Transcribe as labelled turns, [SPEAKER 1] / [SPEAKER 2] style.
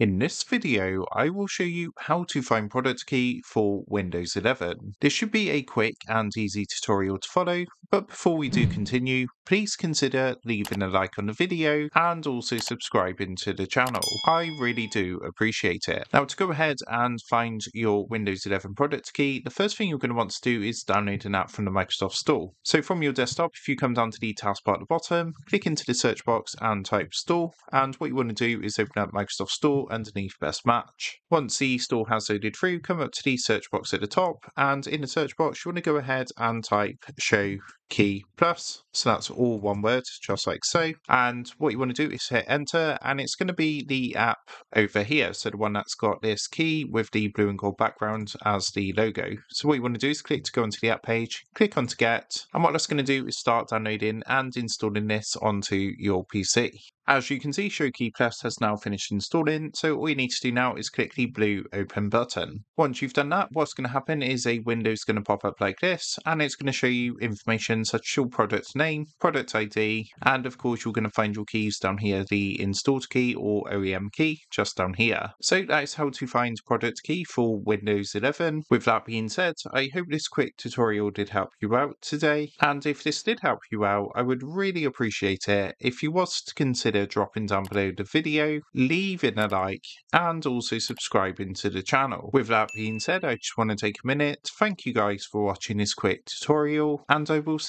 [SPEAKER 1] In this video, I will show you how to find product key for Windows 11. This should be a quick and easy tutorial to follow, but before we do continue, please consider leaving a like on the video and also subscribing to the channel. I really do appreciate it. Now to go ahead and find your Windows 11 product key, the first thing you're going to want to do is download an app from the Microsoft Store. So from your desktop, if you come down to the taskbar at the bottom, click into the search box and type Store, and what you want to do is open up Microsoft Store underneath best match. Once the store has loaded through, come up to the search box at the top, and in the search box, you want to go ahead and type show key plus. So that's all one word, just like so. And what you want to do is hit enter, and it's going to be the app over here. So the one that's got this key with the blue and gold background as the logo. So what you want to do is click to go onto the app page, click on to get, and what that's going to do is start downloading and installing this onto your PC. As you can see, ShowKeyPlus has now finished installing, so all you need to do now is click the blue open button. Once you've done that, what's going to happen is a window is going to pop up like this, and it's going to show you information such as your product name, product ID, and of course you're going to find your keys down here, the installed key or OEM key, just down here. So that is how to find product key for Windows 11. With that being said, I hope this quick tutorial did help you out today, and if this did help you out, I would really appreciate it if you was to consider dropping down below the video, leaving a like, and also subscribing to the channel. With that being said, I just want to take a minute thank you guys for watching this quick tutorial, and I will